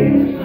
Sick